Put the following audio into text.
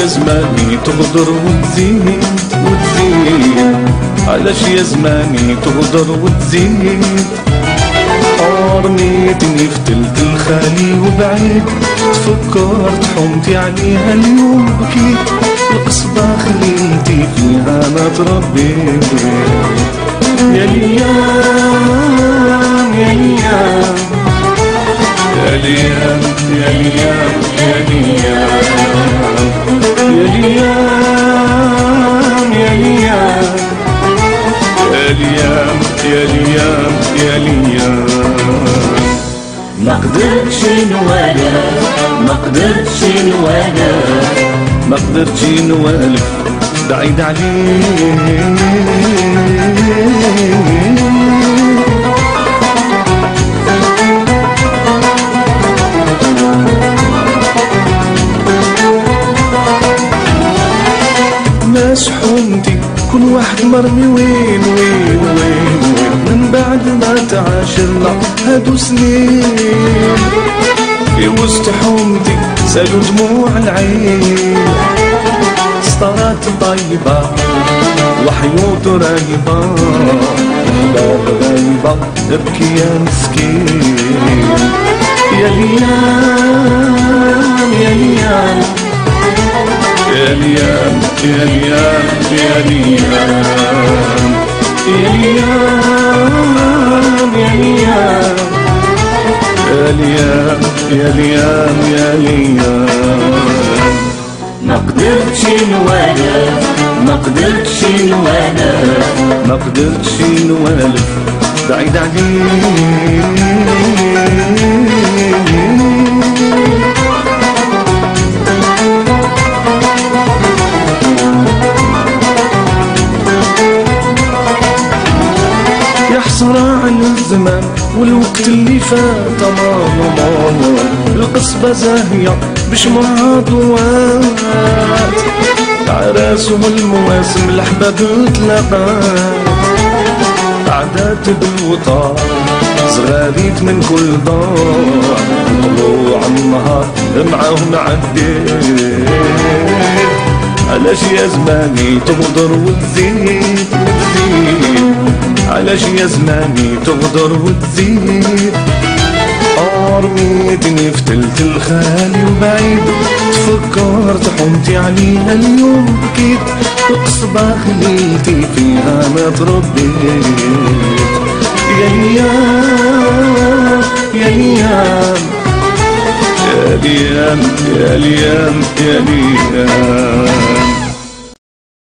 يا زماني تغدر وتزيد وتزيد علاش يا زماني تغدر وتزيد رميتني في تلت الخالي وبعيد. تفكرت حمتي عليها اليوم بكيت القصبة خليتي فيها أنا تربيت يا ليام يا ليام يا ليام ما قدرتش نوالا ما قدرتش نوالا ما قدرتش نوالف بعيد عليك. ناس حومتي كل واحد مرمي وين وين وين وين. من بعد ما تعاشرنا هادو سنين. في وسط حومتي سالوا دموع العين سطرات طيبة وحيوط رايبة باب غايبة ابكي يا مسكين. يا ليام يا ليام يا ليام يا ليام يا ليام يا ليام يا ليام يا ليام يا ليام يا ما قدرتش نوالا ما قدرتش نوالا ما قدرتش نوالف بعيد عليك على الزمان والوقت اللي فات ماما ماما القصبة زاهية بشمعها ضوات العراس والمواسم الأحباب تلاقات عادات بالوطار زغاريت من كل دار طلوع النهار معاهم عديت. علاش يا زماني تغدر وتزيد علاش يا زماني تغدر وتزيد؟ رميتني في تلت الخالي وبعيد تفكرت حمتي عليها اليوم بكيت. القصبة خليتي فيها ما تربيت. يا ليام يا ليام يا ليام يا ليام يا ليام